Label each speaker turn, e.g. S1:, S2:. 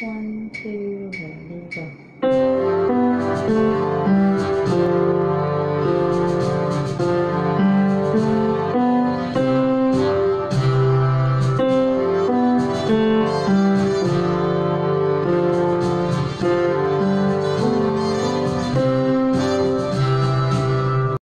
S1: One, two,